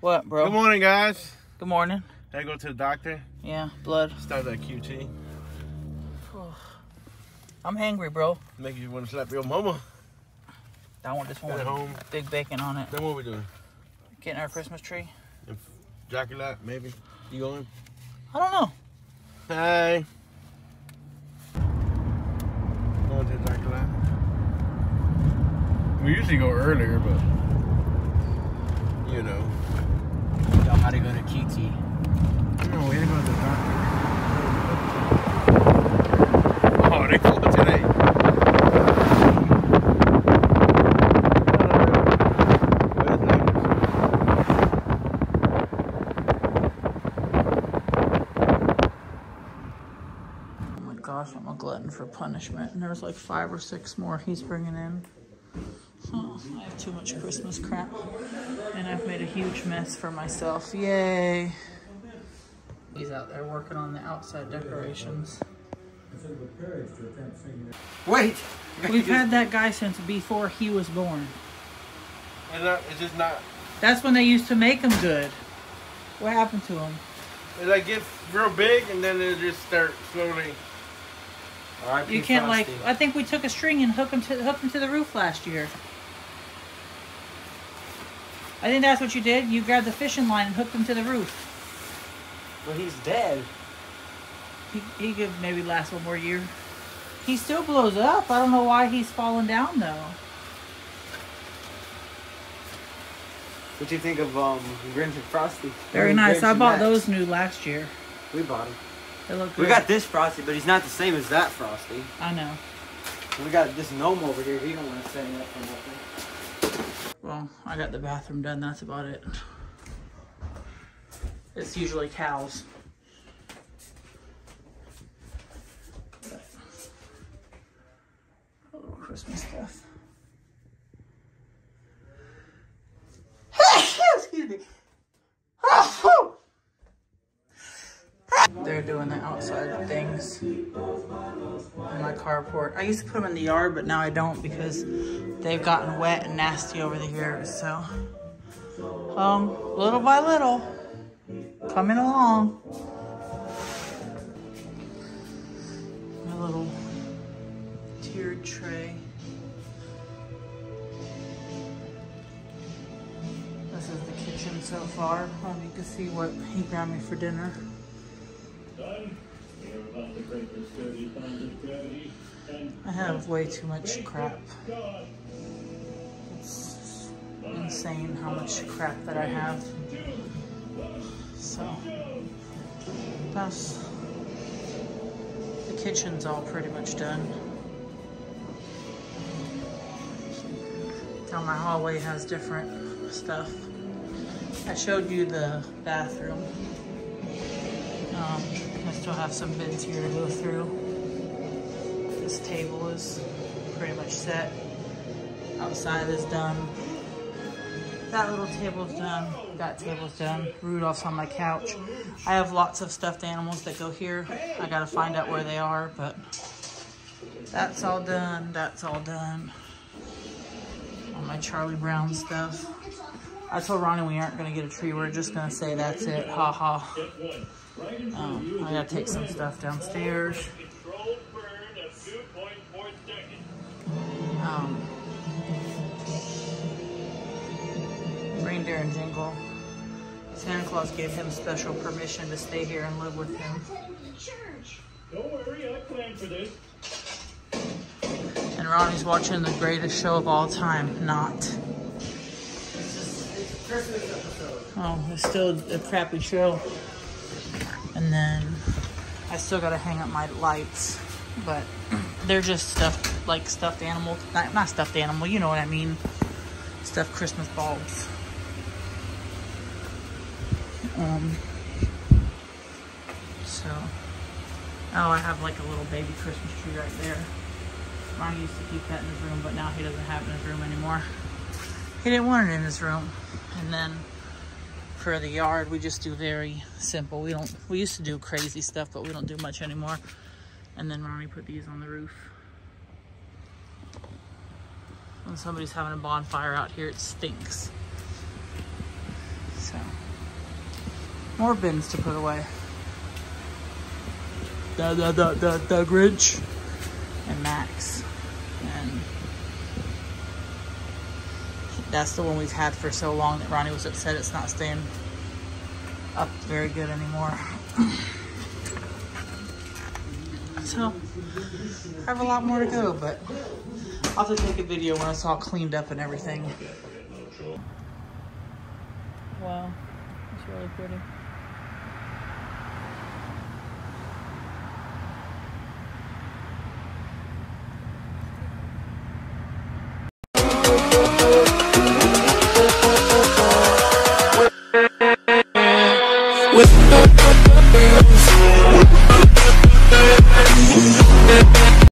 What, bro? Good morning, guys. Good morning. I go to the doctor. Yeah, blood. Start that QT. I'm hangry, bro. Make you want to slap your mama. I want this one At with home. big bacon on it. Then what we doing? Getting our Christmas tree. Jockey maybe. You going? I don't know. Hey. Going to the jockey lot. We usually go earlier, but you know. To No, we to the. Oh, they full today. Oh my gosh, I'm a glutton for punishment. And there's like five or six more he's bringing in. I have too much Christmas crap. And I've made a huge mess for myself. Yay. He's out there working on the outside decorations. Wait! We've had that guy since before he was born. It's, not, it's just not. That's when they used to make them good. What happened to him? It like gets real big and then it just start slowly. You can't like. I think we took a string and hooked him to hooked him to the roof last year. I think that's what you did. You grabbed the fishing line and hooked him to the roof. Well, he's dead. He, he could maybe last one more year. He still blows up. I don't know why he's falling down though. What do you think of um Grinch and Frosty? Very nice. Grinch I bought those new last year. We bought them. They look good. We got this Frosty, but he's not the same as that Frosty. I know. We got this gnome over here. He don't want to stand up for nothing. Well, I got the bathroom done. That's about it. It's usually cows. But, a little Christmas stuff. They're doing the outside things in my carport. I used to put them in the yard, but now I don't because they've gotten wet and nasty over the years. So, um, little by little, coming along. My little tiered tray. This is the kitchen so far. Um, you can see what he grabbed me for dinner. I have way too much crap. It's insane how much crap that I have. So that's the kitchen's all pretty much done. Now my hallway has different stuff. I showed you the bathroom. Um, I still have some bins here to go through. This table is pretty much set. Outside is done. That little table's done. That table's done. Rudolph's on my couch. I have lots of stuffed animals that go here. I gotta find out where they are, but that's all done. That's all done. All my Charlie Brown stuff. I told Ronnie we aren't gonna get a tree. We're just gonna say that's it. Ha ha. Um, I gotta take some stuff downstairs. Um, reindeer and jingle. Santa Claus gave him special permission to stay here and live with him. Don't worry, I planned for this. And Ronnie's watching the greatest show of all time, not. Oh, it's still a crappy show. And then I still gotta hang up my lights, but they're just stuffed, like stuffed animal, not, not stuffed animal, you know what I mean. Stuffed Christmas bulbs. Um, so, oh, I have like a little baby Christmas tree right there. Ronnie used to keep that in his room, but now he doesn't have it in his room anymore. He didn't want it in his room. And then for the yard, we just do very simple. We don't, we used to do crazy stuff, but we don't do much anymore. And then Ronnie put these on the roof. When somebody's having a bonfire out here, it stinks. So, more bins to put away. The, the, the, the, the Grinch and Max. And that's the one we've had for so long that Ronnie was upset it's not staying up very good anymore. so, I have a lot more to go, but I'll have to take a video when it's all cleaned up and everything. Wow, it's really pretty.